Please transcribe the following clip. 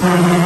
Mm-hmm.